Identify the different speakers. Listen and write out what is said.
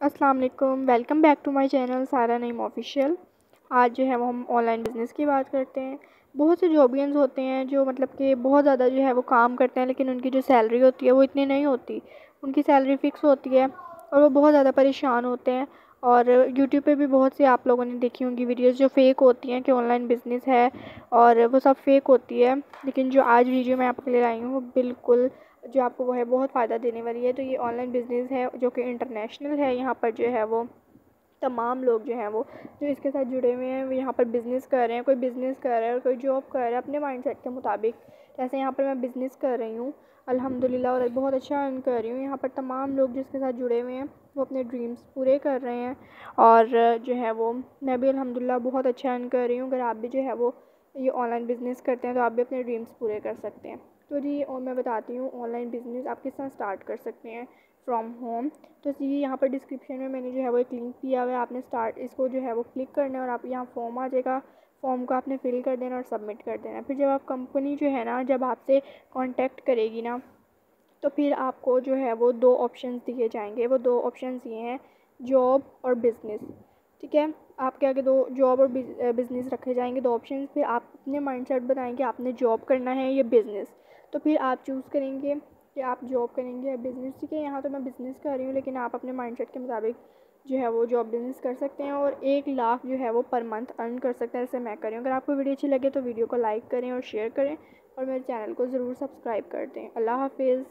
Speaker 1: अस्सलाम वालेकुम welcome back to my channel Sara Naeem official आज जो है वो हम ऑनलाइन बिज़नेस की बात करते हैं। बहुत से जॉबियंस होते हैं, जो मतलब कि बहुत ज़्यादा जो है वो काम करते हैं, लेकिन उनकी जो सैलरी होती है वो इतनी नहीं होती। उनकी सैलरी फ़िक्स होती है और वो बहुत ज़्यादा परेशान होते हैं। और यूट्यूब पे भी बहुत सी आप लोगों ने देखी होंगी वीडियोस जो फेक होती हैं कि ऑनलाइन बिज़नेस है और वो सब फेक होती है। लेकिन जो आज वीडियो मैं आपके लिए लाई हूँ, वो बिल्कुल जो आपको वो है, बहुत फ़ायदा देने वाली है। तो ये ऑनलाइन बिज़नेस है जो कि इंटरनेशनल है। यहाँ पर जो है वो तमाम लोग जो हैं वो, जो इसके साथ जुड़े हुए हैं, वो यहाँ पर बिज़नेस कर रहे हैं। कोई बिज़नेस कर रहा है और कोई जॉब कर रहा है, अपने माइंड सेट के मुताबिक जैसे यहाँ पर मैं बिज़नेस कर रही हूँ, अल्हम्दुलिल्लाह, और बहुत अच्छा अर्न कर रही हूँ। यहाँ पर तमाम लोग जिसके साथ जुड़े हुए हैं, वो अपने ड्रीम्स पूरे कर रहे हैं। और जो है वो, मैं भी अल्हम्दुलिल्लाह बहुत अच्छा अर्न कर रही हूँ। अगर आप भी जो है वो ये ऑनलाइन बिज़नेस करते हैं तो आप भी अपने ड्रीम्स पूरे कर सकते हैं। तो जी, और मैं बताती हूँ ऑनलाइन बिज़नेस आप किस तरह स्टार्ट कर सकते हैं फ्रॉम होम तो ये यहाँ पर डिस्क्रिप्शन में मैंने जो है वो एक लिंक दिया हुआ है। आपने स्टार्ट इसको जो है वो क्लिक करना है और आप यहाँ फॉर्म आ जाएगा। फॉर्म को आपने फिल कर देना और सबमिट कर देना। फिर जब आप कंपनी जो है ना, जब आपसे कांटेक्ट करेगी ना तो फिर आपको जो है वो दो ऑप्शन दिए जाएँगे। वो दो ऑप्शन ये हैं जॉब और बिज़नेस ठीक है? आपके आगे दो जॉब और बिज़नेस रखे जाएँगे, दो ऑप्शन फिर आप अपने माइंड सेट बताएँगे आपने जॉब करना है या बिज़नेस तो फिर आप चूज़ करेंगे कि आप जॉब करेंगे या बिज़नेस ठीक है? यहाँ तो मैं बिज़नेस कर रही हूँ, लेकिन आप अपने माइंडसेट के मुताबिक जो है वो जॉब बिज़नेस कर सकते हैं और एक लाख जो है वो पर मंथ अर्न कर सकते हैं जैसे मैं कर रही हूँ। अगर आपको वीडियो अच्छी लगे तो वीडियो को लाइक करें और शेयर करें और मेरे चैनल को ज़रूर सब्सक्राइब कर दें। अल्लाह हाफिज़।